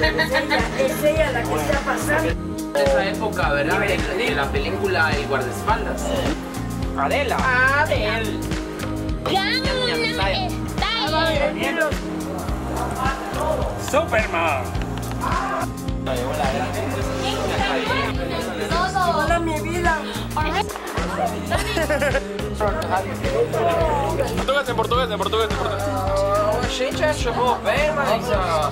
Es ella, la que está pasando. Esa época, ¿verdad? De, de la película El guardaespaldas. Adela. Adel. Superman. Hola, mi vida. Português, em português, em português, em português. A gente jogou bem, mas ah,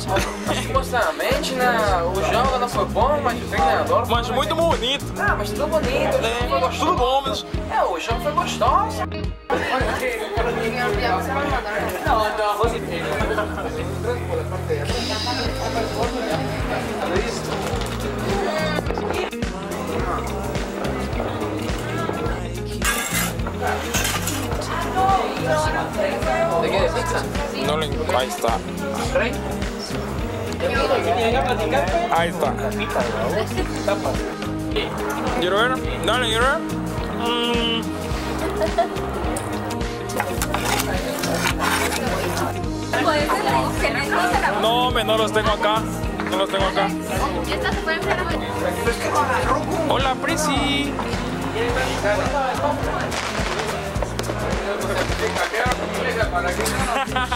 supostamente, né? O jogo não foi bom, mas o treinador. Mas muito bonito. Ah, mas tudo bonito, É, foi gostoso. tudo bom, mas É, o jogo foi gostoso. Ahí está. Ahí está. ¿Quiero ver? Dale, quiero ver. No, me no los tengo acá. No los tengo acá. Hola, Prisi.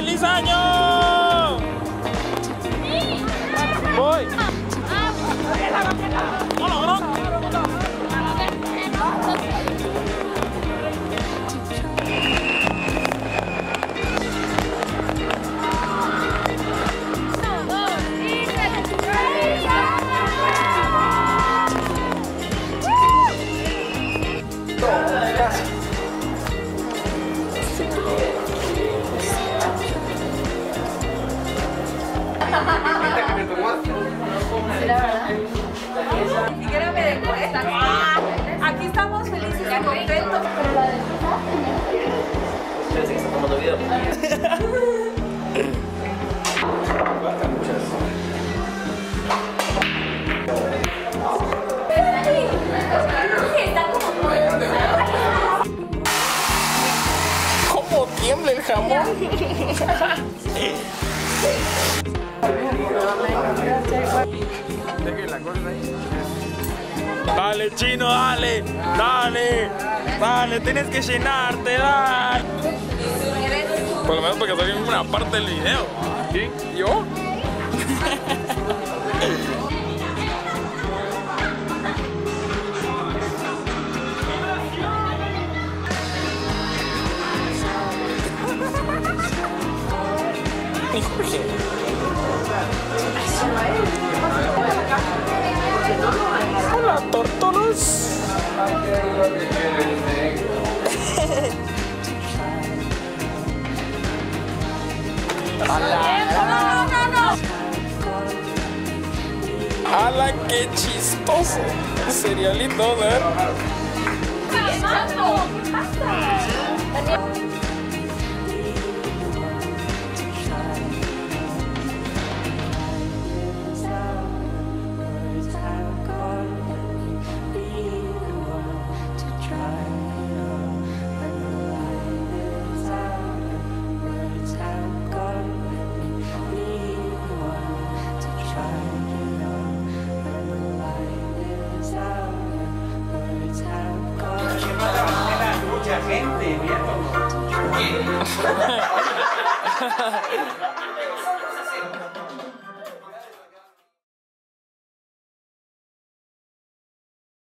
¡Feliz año! ¿Cómo tiembla el jamón? Dale, chino, dale, dale, dale, tienes que llenarte, dale. Por lo menos porque soy en una parte del video. ¿Quién? ¿Yo? Ni Hola, tórtolos. ¡Hala, qué chistoso! Sería lindo ver. ハハハハ。